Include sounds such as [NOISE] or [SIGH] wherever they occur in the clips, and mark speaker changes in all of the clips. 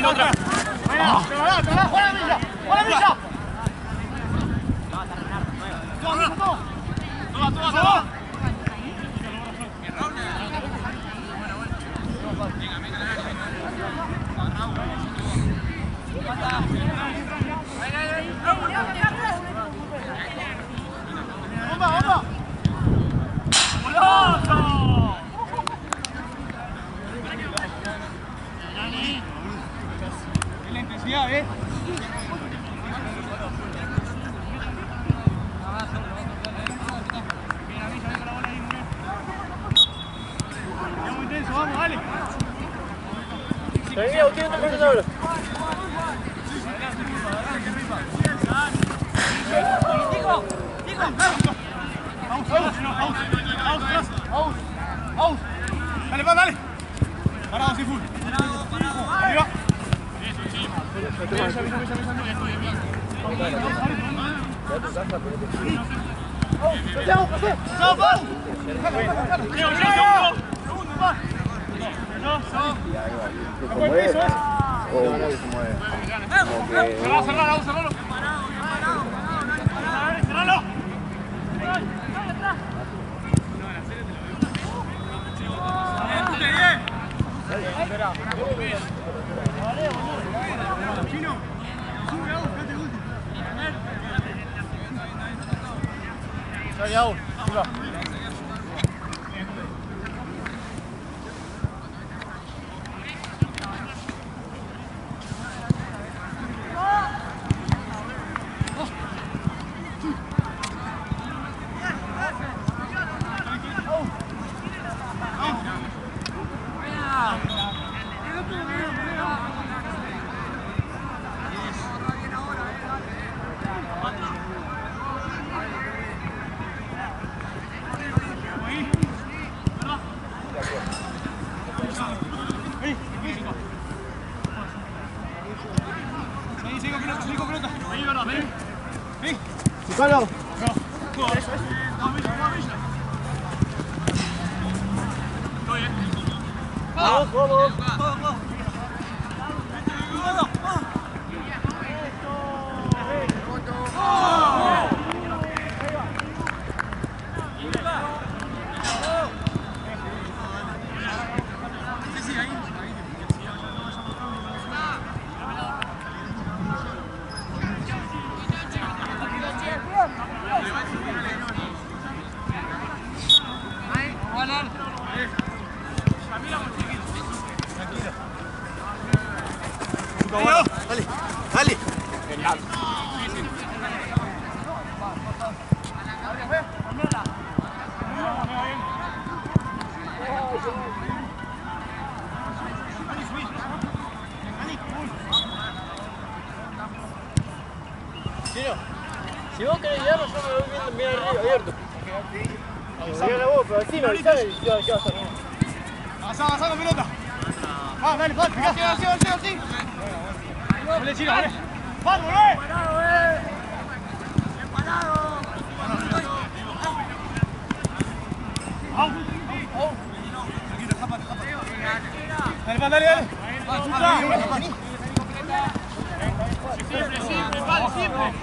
Speaker 1: Chino, otra.
Speaker 2: Buena, te va, te va, juega Villa, juega Villa. Toma, toma.
Speaker 1: Toma, toma, toma.
Speaker 2: Bomba, bomba.
Speaker 1: ¡Golazo!
Speaker 2: Es la intensidad, ¿eh? Es muy intenso, vamos, dale.
Speaker 1: Seguí, Agustín, no te cortes ahora.
Speaker 2: Vamos, vamos, vamos, vamos, atrás, vamos, vamos. Dale, va, dale. Parado, sin full. Arriba. Santiago, José. ¡Vamos, vamos!
Speaker 1: Chino, chino, segundo.
Speaker 2: Segundo, más. No, no. Fue el piso, ¿eh? Cerralo, cerralo, vamos, cerralo. Cerralo. Chino, sube a fíjate el último. Dale, a vos, arriba. Sí, sigo pelota, sigo pelota. Ahí, verdad, ven. Ven.
Speaker 3: Psicólogo.
Speaker 2: No. Eso, eso. Vamos, Villa, vamos, Villa. Estoy, eh.
Speaker 3: Vamos, vamos.
Speaker 2: Sí, sí, ahí. Tranquilo.
Speaker 3: Dale, dale.
Speaker 1: Chino, si vos querés guiarlo, yo me voy viendo bien arriba, abierto.
Speaker 3: Mira la voz, pero encima, avisale y ya, ya está.
Speaker 2: Avanza, avanza con pelota. Vamos, dale, Pat, fíjate, así, así, así. Dale, Chino, dale. Pat, volvé. Vamos, vamos. Tranquilo, escápate, escápate. Dale, Pat, dale, dale. Siempre, siempre, Pat, siempre.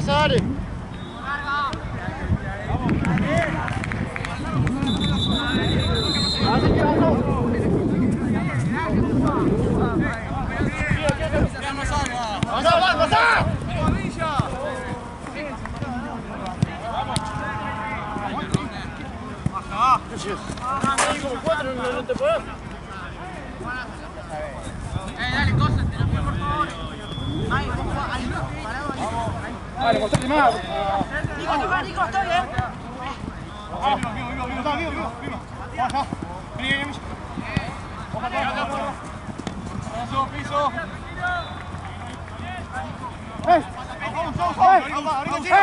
Speaker 1: Dale, Asa, dale. Así que vamos. ¡Pasá, pasá, pasá! Hay como cuatro, no, no te puedo.
Speaker 2: Dale, cortate más.
Speaker 1: Nico, Nico, estoy bien.
Speaker 2: Vivo, vivo, vivo, vivo, vivo, vivo, vivo. Baja. Vení, vení, Micha. Ojo, ojo, ojo, ojo. Piso, piso. ¡Eh! Vamos, vamos, vamos. Ahorita, ahorita, tiro.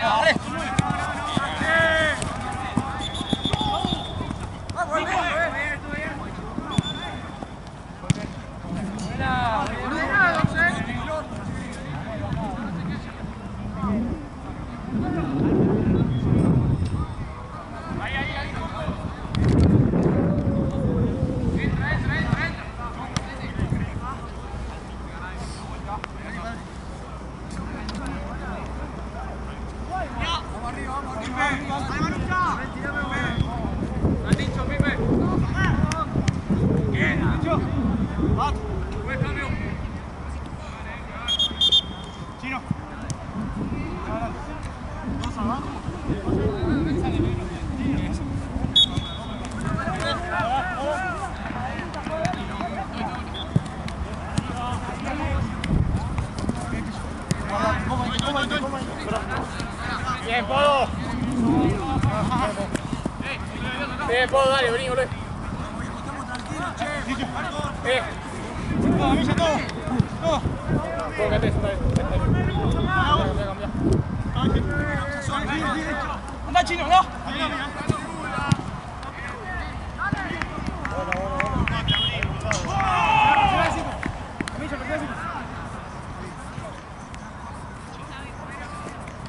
Speaker 2: Dale. Chino.
Speaker 4: Bien, Podo. Bien, Podo, dale, vení, boludo. Eh,
Speaker 2: Todo, Micha, todo. Todo.
Speaker 4: colgate, está bien. Cambia, cambia.
Speaker 2: Anda, chino, no.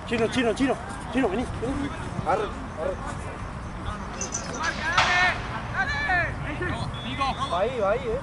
Speaker 1: Chino, chino, chino. Chino, vení. vení. Arre, arre. Va ahí, va ahí, eh.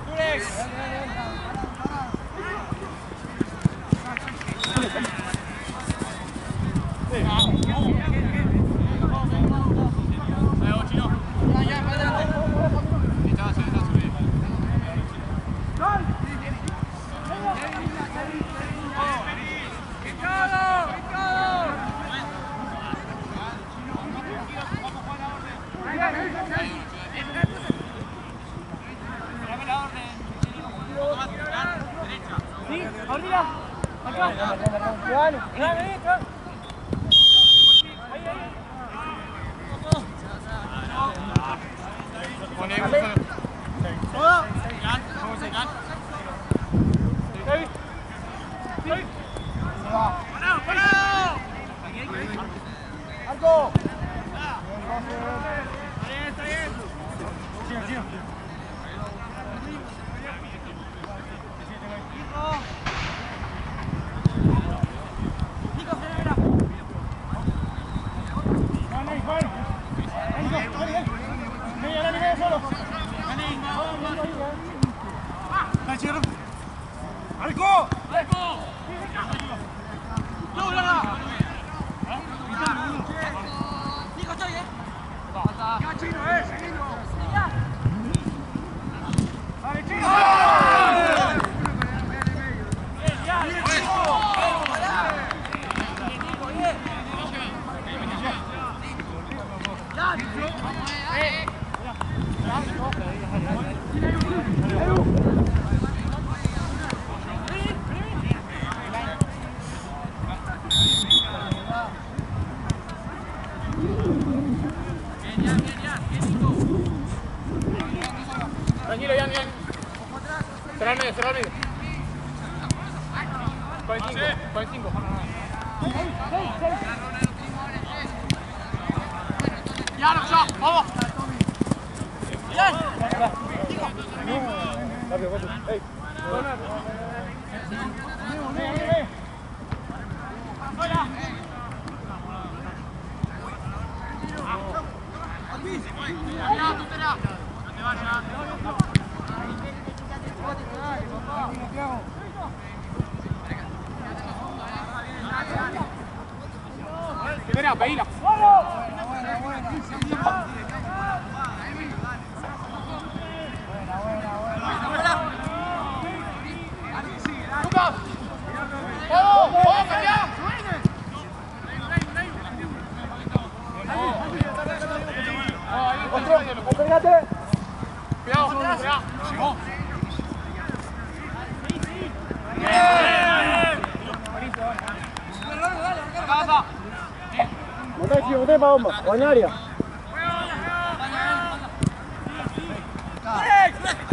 Speaker 1: En área.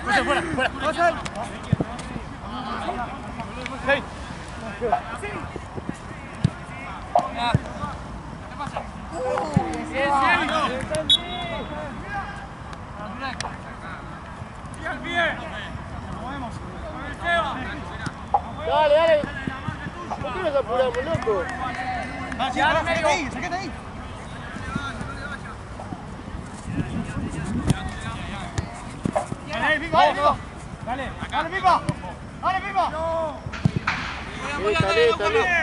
Speaker 2: Fuera, fuera, fuera. Hey.
Speaker 1: Dale, dale. ¿Por qué nos apuramos, loco?
Speaker 2: Dale, Dale, dale, Pipa. Dale,
Speaker 1: listo, listo.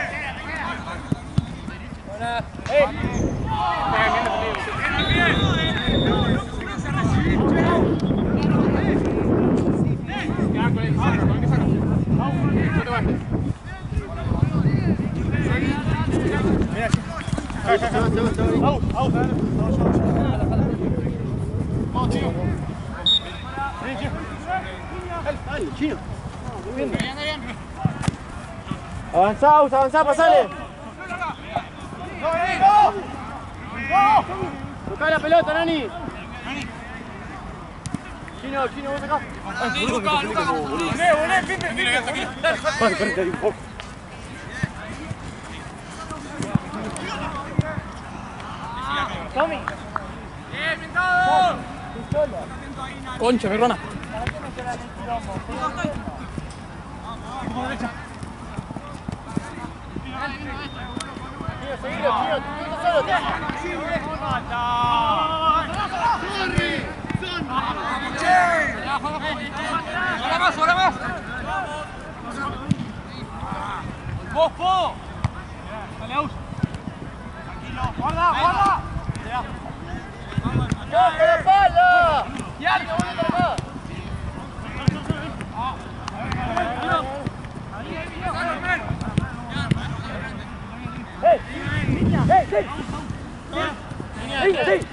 Speaker 1: Se va, se va, se va.
Speaker 2: Au, au. Vamos, chino. Chino.
Speaker 1: Dale, chino. Avanzá, Usa, avanzá, pasale.
Speaker 2: ¡No, no! ¡No!
Speaker 1: Tocá la pelota, Nani. Chino, chino, vos acá.
Speaker 2: Volé, volé, pinte, pinte.
Speaker 1: Ponete ahí un poco.
Speaker 4: Concha, perrona.
Speaker 2: Como derecha.
Speaker 1: Chino, seguilo,
Speaker 2: ¡Guarda, guarda!
Speaker 1: ¡Toca la pala!
Speaker 2: ¡Y algo!
Speaker 1: ¡Hey! ¡Hey, hey! ¡Venga, sí!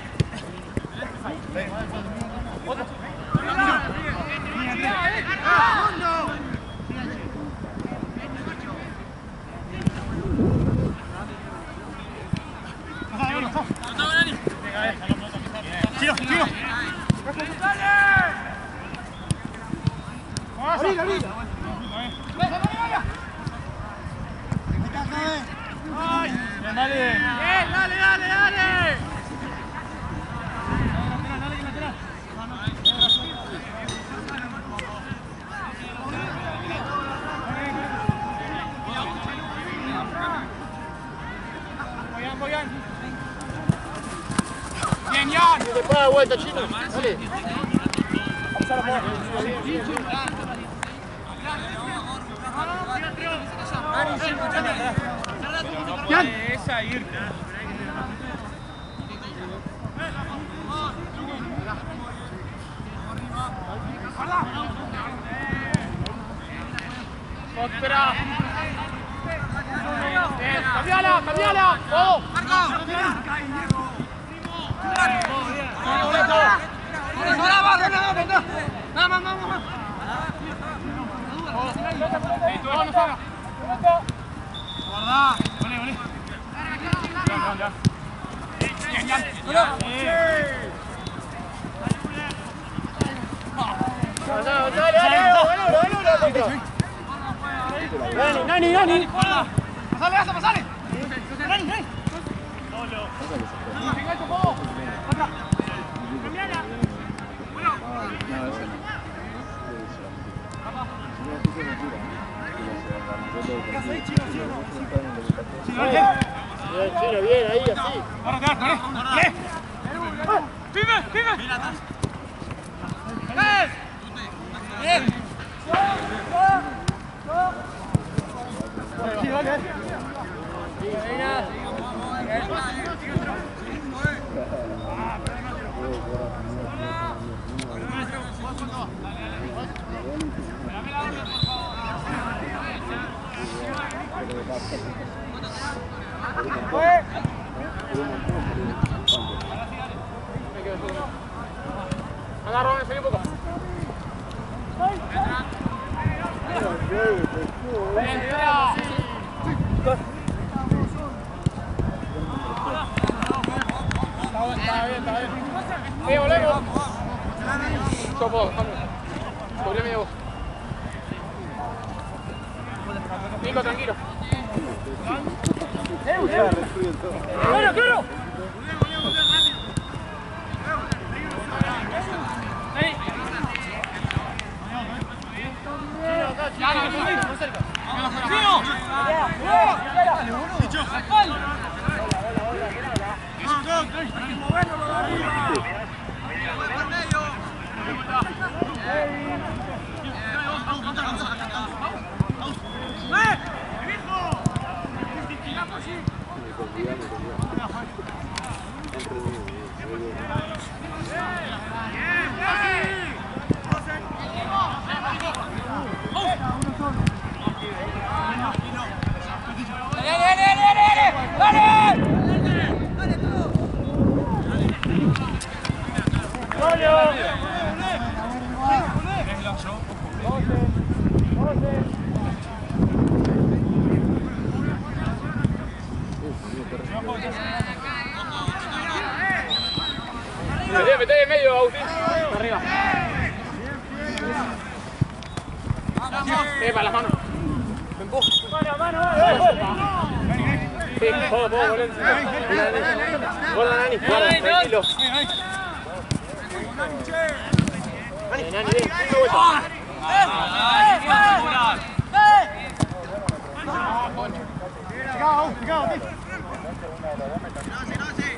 Speaker 2: ¡Chino, chino! ¡Abrí, abrí! ¡Ay! ¡Dale! ¡Eh, dale, dale, dale! Boyan, Boyan. Bien, Jan.
Speaker 1: Te para la vuelta, chino. Dale.
Speaker 2: Jan. Esa ir. Otra. Bien, Cambiala, cambiala. Oh. Guarda, vale, Pasale, Asa, pasale. Dale.
Speaker 1: Bien, ahí, así.
Speaker 2: Ahora,
Speaker 1: seguí un poco. Está bien, está bien. Sí, volvemos. Puedo, déjame. Cubrime vos. Nico, tranquilo. ¡Claro, claro! Metete en medio, Agustín. Arriba. Eh, para las manos. Me empujo. Mano, mano, Sí, puedo, puedo, volver. Guarda, Nani, guarda, tranquilo. Nani, Nani, ven, vuelta.
Speaker 5: Pegado, pegado, tío. Sí, no, sí.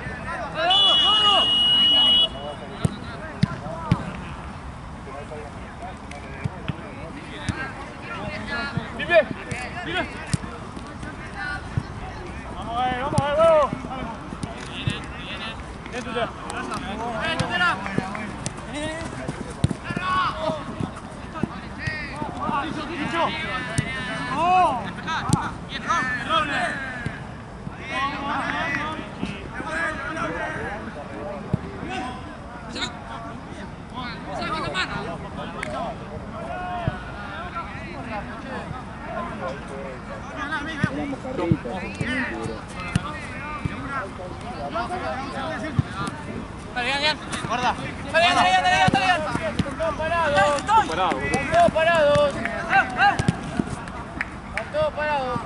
Speaker 1: Vive, vive.
Speaker 5: Vamos a ver, vamos a ver, huevo. Bien, tutela. Dicho, dicho. ¡Oh! ¡Doble! Guarda.
Speaker 1: Todos parados. Todos parados. Todos parados.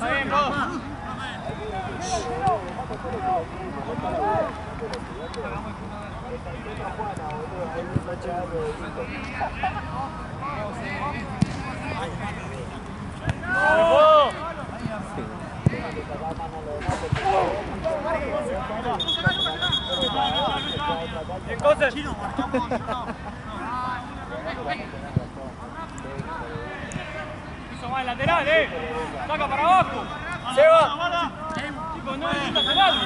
Speaker 5: Está bien, vos. ¡Vamos! Bien, cosas. Hizo mal lateral, eh. Saca para abajo.
Speaker 1: Seba.
Speaker 5: Chicos, no necesitas hacer algo.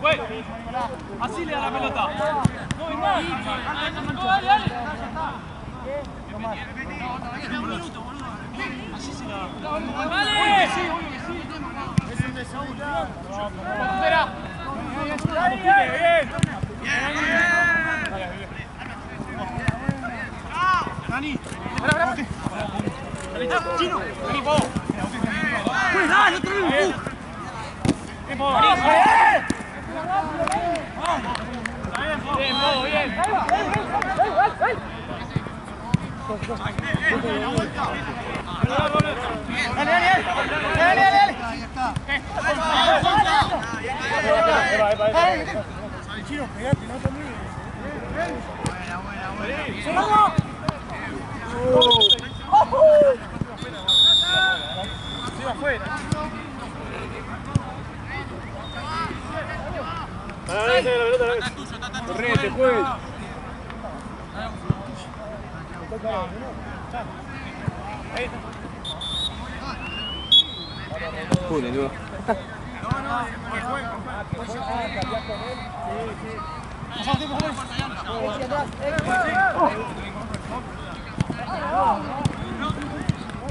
Speaker 5: Bueno, así le da la pelota. No hay más. No, dale, dale. Así se la da. Vale. Sí, obvio que sí. Es un desahogo.
Speaker 1: Espera.
Speaker 5: Bien. Dani. Chino. Vení, vos. Dale, otro vez. Bien, vos. Bien, vos, bien.
Speaker 6: Dale, dale, dale. Dale, dale, dale. Chino, pegate, no te olvides. Se va afuera.
Speaker 4: A la vez, a la pelota, a la vez.
Speaker 1: Correte, juez. Joder, no.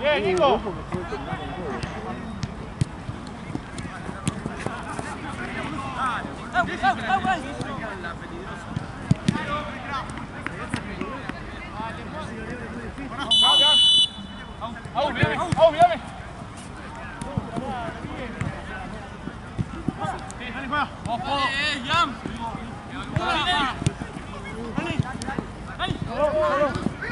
Speaker 4: Bien, Nico.
Speaker 6: Au, mírame, au, mírame. Sí, dale, juega.
Speaker 4: ¿Cuánto más,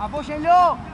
Speaker 1: Απόχελιο!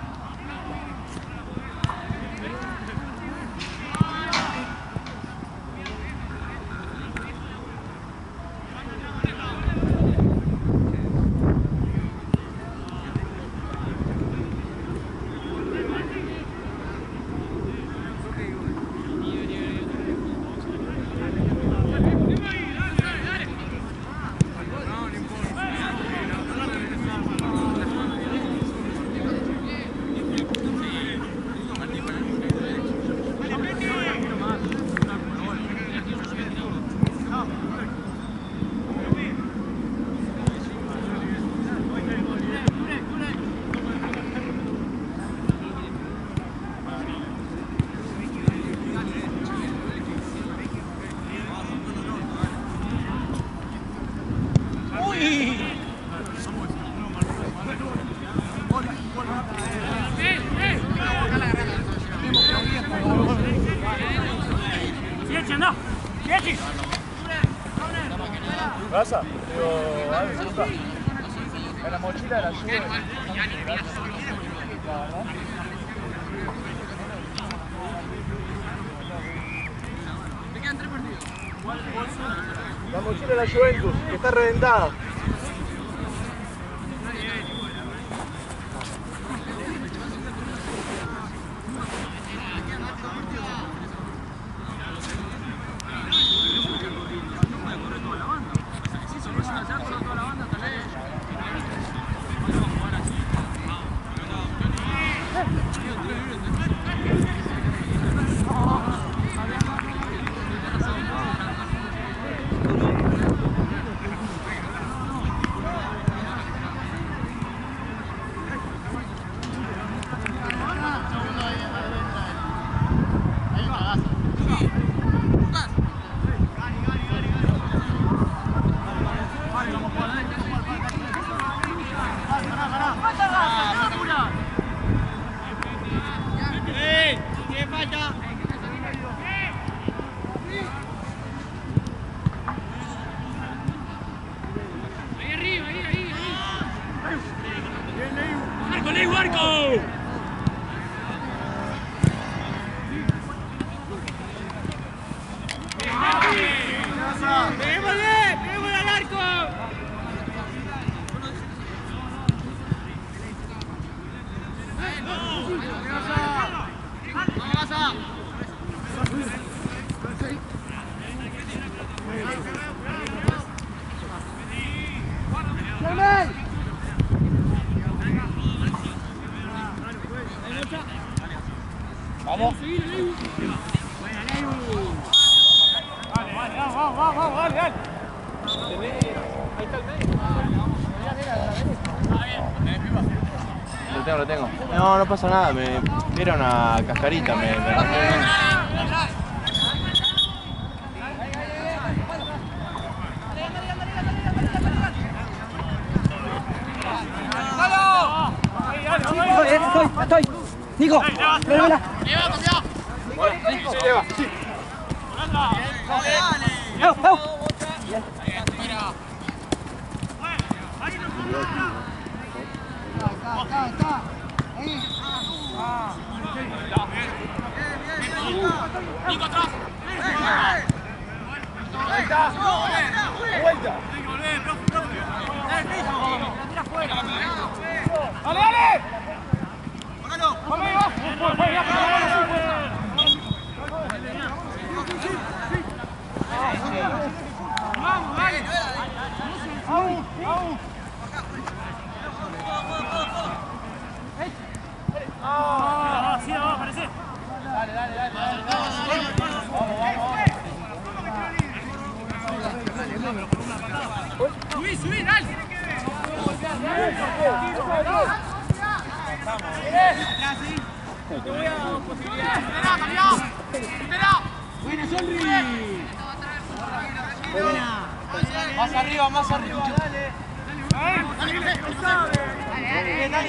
Speaker 1: Que está reventada.
Speaker 7: ¿Qué falta? Ahí arriba, ahí, ahí, ahí. ¡Marco, Ley, Marco! ¡Peguémosle! ¡Peguémosle al arco!
Speaker 1: Vamos.
Speaker 4: Vale, vale, vamos, vamos, vamos, vamos, dale, dale.
Speaker 2: Lo tengo, lo tengo. No, no pasa nada. Me, era una cascarita. Me, me.
Speaker 4: Ahí, ahí.
Speaker 8: Estoy, estoy. Nico.
Speaker 2: Sí, lleva. Sí.
Speaker 8: Au, au.
Speaker 1: Vuelta.
Speaker 4: ¡Dale, dale! ¡Vamos ahí, va! Fue, fue, ya, fue, fue, fue. ¡Vamos, dale! ¡Au, au! ¡Ah, sí, va a! ¡Subí, subí, dale!
Speaker 1: Más arriba, más arriba. Dale.
Speaker 4: ¡Vamos! ¡Dale, muchachos! ¡Vamos así, dale! ¡Buena, Nani!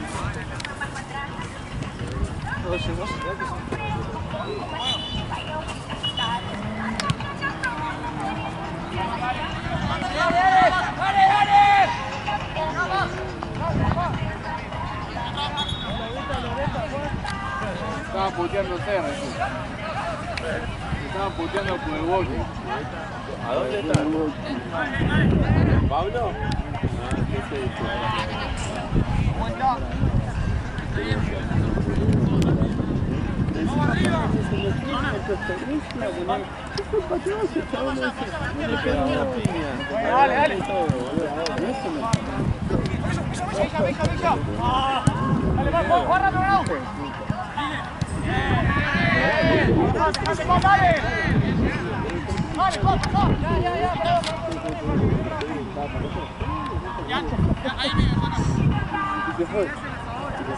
Speaker 1: Estaban puteando ustedes. Estaban puteando por el walkie. ¿A dónde está? ¿Pablo?
Speaker 4: Dale, dale. Dale, vamos, guarda, no, no. Dale, dale.
Speaker 1: Y se fue. Y se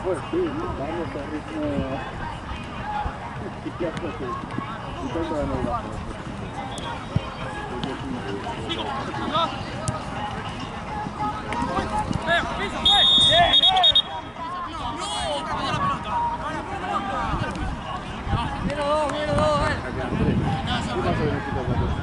Speaker 1: fue, sí. Vamos a ritmo. Y [LAUGHS] ya el bajo. ¿Qué pasó en el equipo de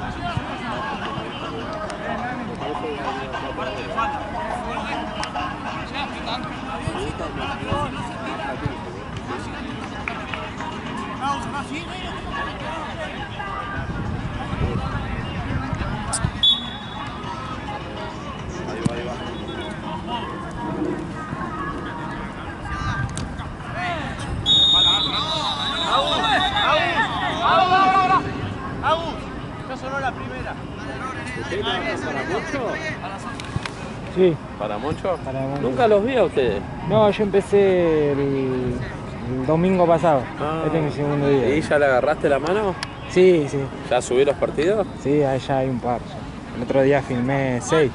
Speaker 9: Sí,
Speaker 4: ¿Para mucho?
Speaker 9: para Moncho.
Speaker 4: Nunca los vi a ustedes.
Speaker 9: No, yo empecé el, el domingo pasado.
Speaker 4: Ah.
Speaker 9: Este es mi segundo día.
Speaker 4: ¿Y ya le agarraste la mano?
Speaker 9: Sí, sí,
Speaker 4: ¿Ya subí los partidos?
Speaker 9: sí, allá hay un par. ya. El otro día filmé seis,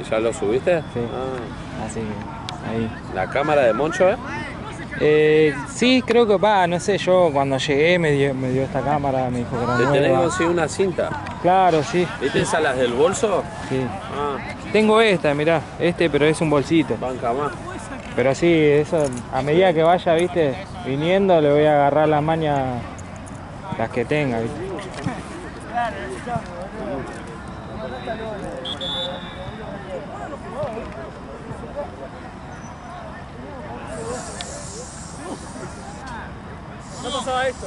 Speaker 4: ¿Y ya los subiste?
Speaker 9: Sí.
Speaker 4: Ah,
Speaker 9: así que ahí.
Speaker 4: ¿La cámara de Moncho, eh?
Speaker 9: Eh, sí, creo que va, no sé, yo cuando llegué me dio, me dio esta cámara, me dijo que era
Speaker 4: Te tenés
Speaker 9: nueva.
Speaker 4: conseguir una cinta.
Speaker 9: Claro, sí,
Speaker 4: ¿Viste esas las del bolso?
Speaker 9: sí. Tengo esta, mirá, este, pero es un bolsito.
Speaker 4: banca más.
Speaker 9: Pero sí, eso, a medida que vaya, viste, viniendo, le voy a agarrar las mañas, las que tenga, viste.
Speaker 2: ¿No pasaba esto?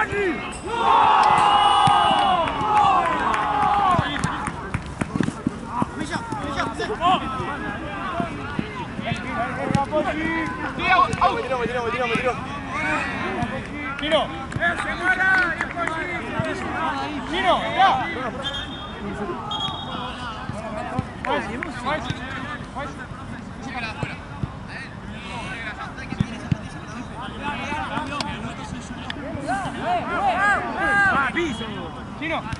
Speaker 1: Me tiró, me tiró, me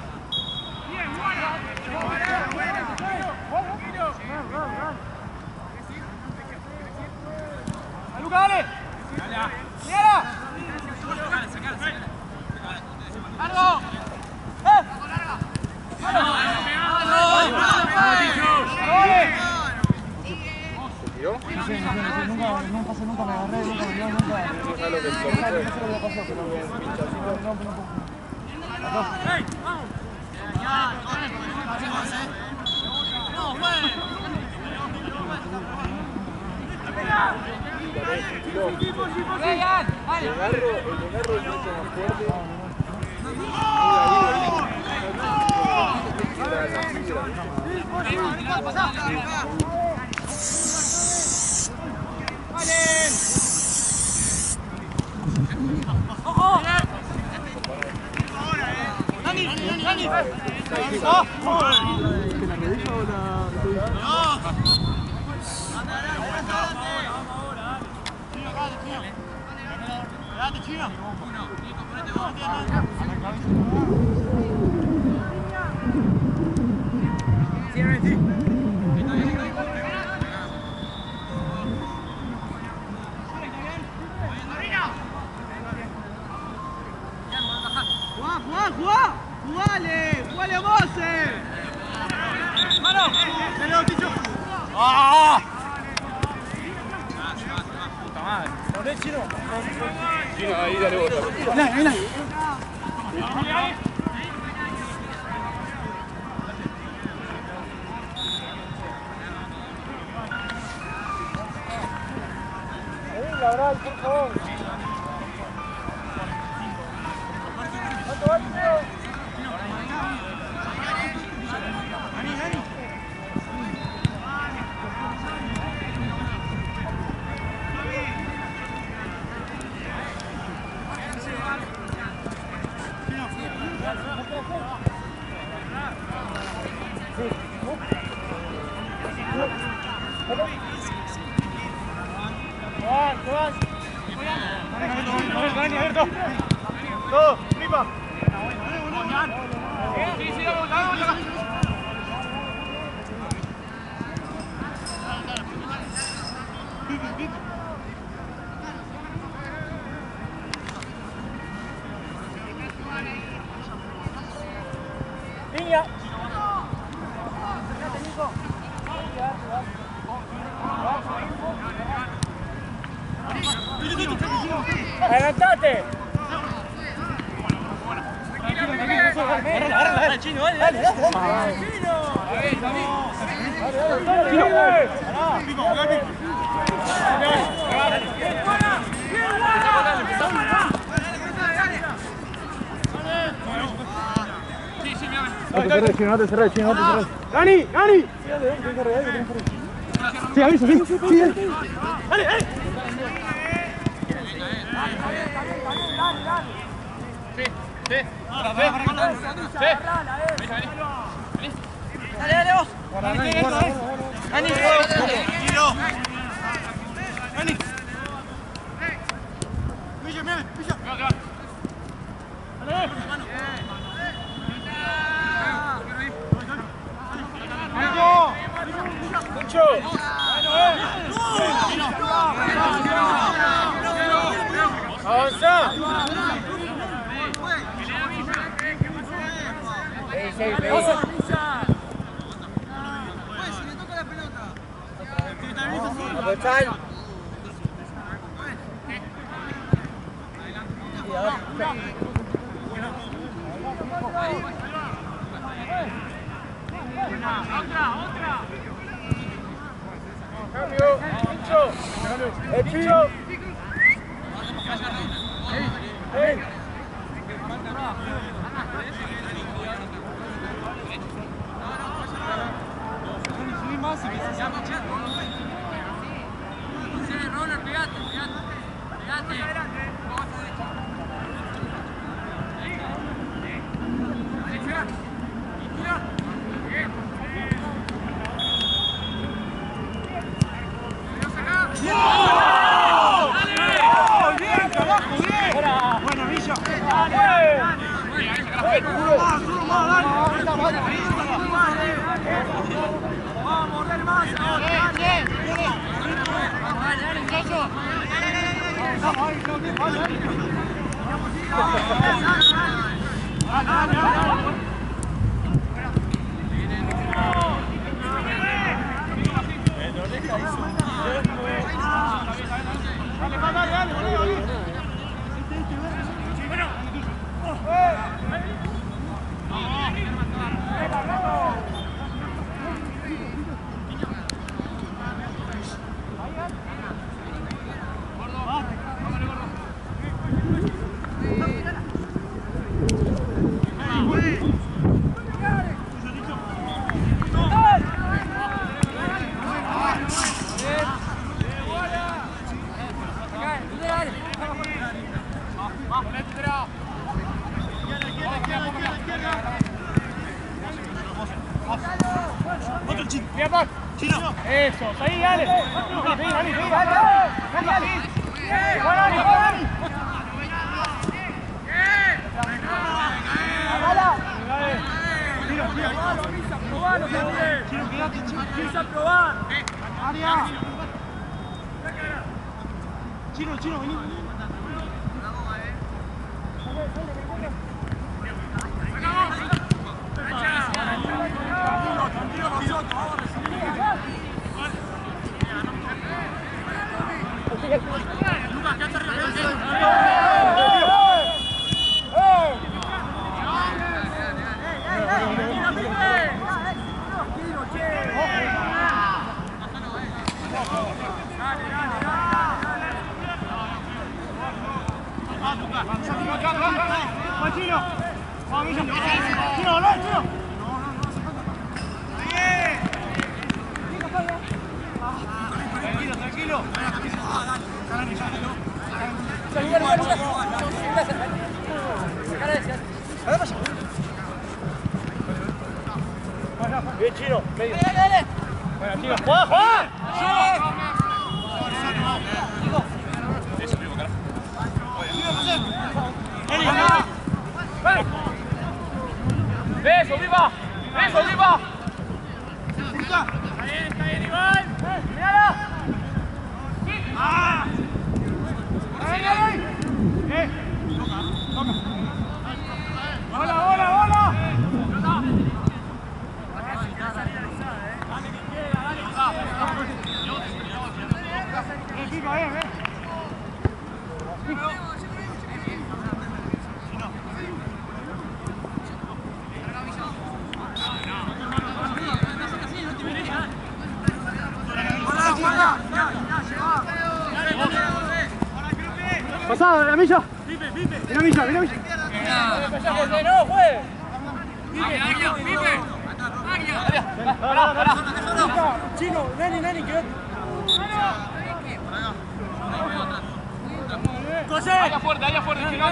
Speaker 10: Tieniti.
Speaker 1: Chino, ahí dale vos.
Speaker 10: Todo, ¡Adelantate!
Speaker 11: No te cerré, chino, no te cerré, chino, no te.
Speaker 10: ¡Dani! ¡Dani!
Speaker 12: ¡Dale, dale
Speaker 10: Avanza. Cambio,
Speaker 13: Chino, chino, vení. Va, chino. Va, Milla. Chino, no, chino. Tranquilo, tranquilo.
Speaker 1: Bien, chino, medio. Bueno, chino. ¡Juega, juega! ¡Eso, viva! ¡Eso, viva!
Speaker 13: ¡Hola, hola, hola! Eh, pica, eh, eh. Pasada, la milla. Mira milla, mira milla.
Speaker 1: ¡No, juegue!
Speaker 13: Chino, neni, neni, que
Speaker 1: ¡Allá fuerte, allá fuerte, chino!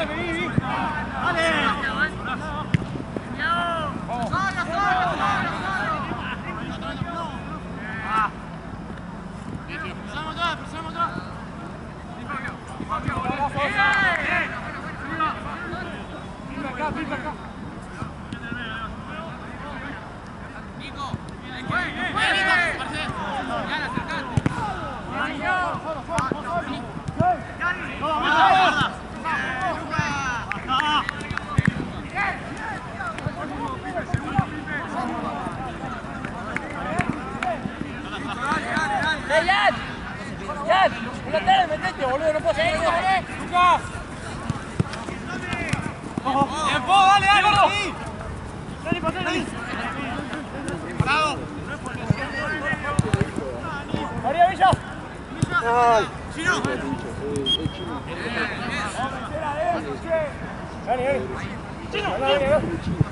Speaker 1: ¡Eh, Yan! ¡Yan! ¡Un lateral, metete, boludo! ¡No puedo seguir! ¡Lucas! ¡Tiempo! ¡Dale, dale! dale.
Speaker 13: Neni, pasá, neni.
Speaker 1: ¡María Villa!
Speaker 14: Chino. Eh, eh, chino.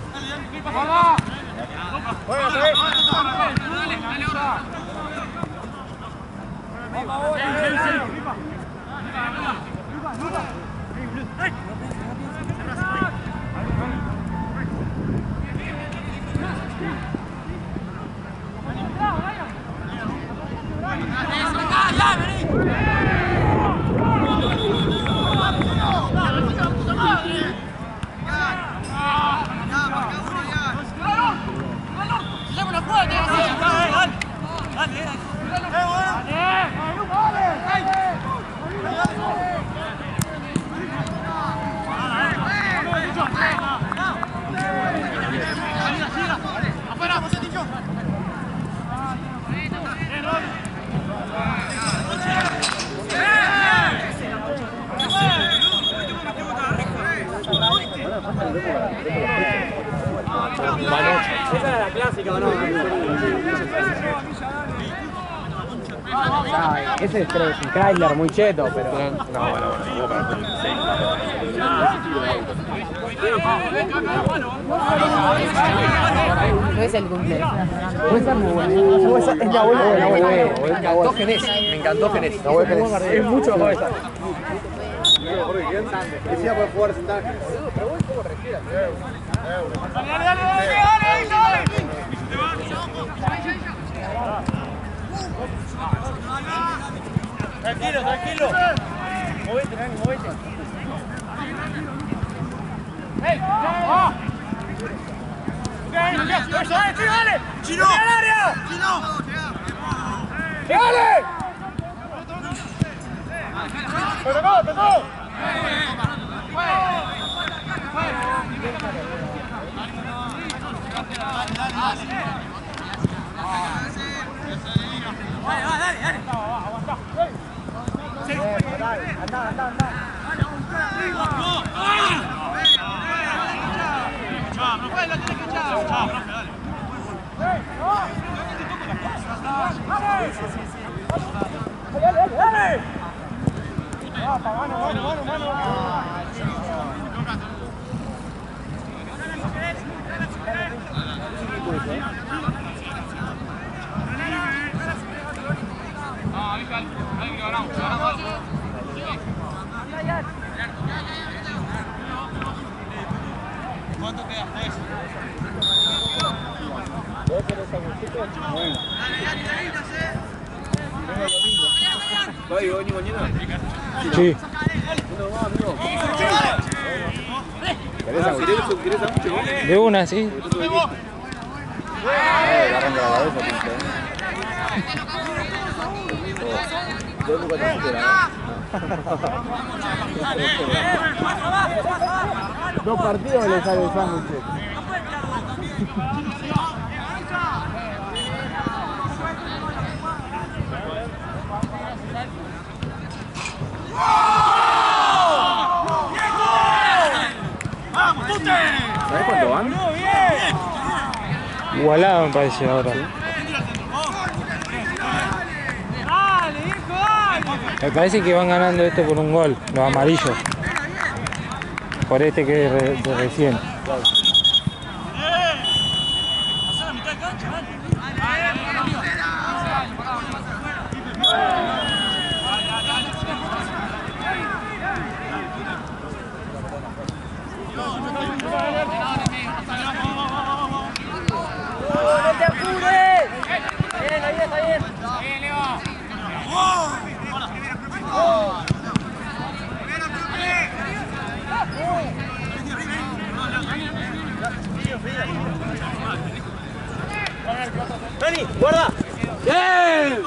Speaker 1: ¡Dani, Dani! Esa era la clásica, ¿o no?
Speaker 15: Ah, ese es un Chrysler muy cheto, pero.
Speaker 1: No, bueno, bueno, hubo para el 26.
Speaker 15: No es el cumpleaños. Puede ser muy bueno. Es la abuela de la abuela.
Speaker 1: Me encantó Genés, me encantó Genés.
Speaker 15: Es mucho mejor esta.
Speaker 2: Decía puede jugar sentado.
Speaker 16: Dale, dale, dale, dale, dale. Tranquilo, tranquilo. Movete, Nani, movete. ¡Ey! ¡Ah! ¡Dale, dale, dale! ¡Chino! ¡Al área! ¡Chino! ¡Dale! ¡Te tocó, te tocó!
Speaker 2: ¿Voy, voy, mañana?
Speaker 9: Sí.
Speaker 2: ¿Querés algo?
Speaker 9: De una, sí.
Speaker 2: Yo nunca te
Speaker 15: Dos partidos le sale el sándwich.
Speaker 2: ¿Sabés cuánto van?
Speaker 9: Igualado me parece ahora. Me parece que van ganando esto por un gol, los amarillos. Por este que es de recién.
Speaker 1: Dani, guarda. ¡Bien!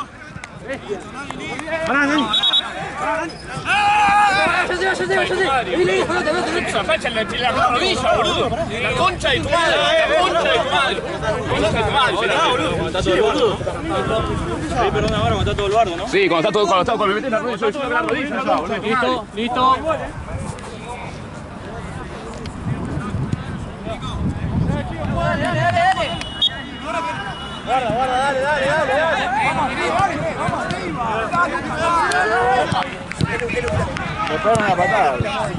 Speaker 16: ¡Pará, Nani!
Speaker 1: Esa facha en la, en la rodilla, boludo. La concha de tu madre, la concha de tu madre. La concha de tu madre, ya está, boludo. Está todo el boludo. Sí, perdón, ahora cuando está todo el bardo, ¿no? Sí, cuando está todo, cuando está, cuando me metes la rodilla, yo la rodilla, ya, boludo. Listo, listo.
Speaker 16: Guarda, guarda, dale, dale, dale, dale.
Speaker 2: Me pegaron una patada.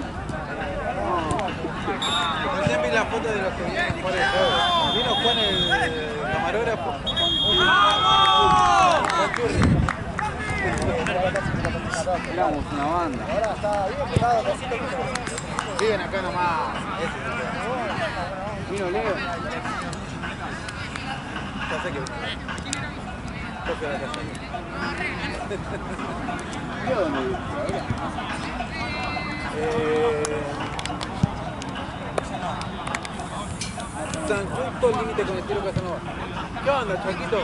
Speaker 1: Recién vi la foto de los que. Vino Juan el camarógrafo. Éramos una banda.
Speaker 17: Ahora está bien pegado,
Speaker 1: acá nomás. Vino Leo. Ya sé que. さんずっと逃げてくれてるからその今日の先と。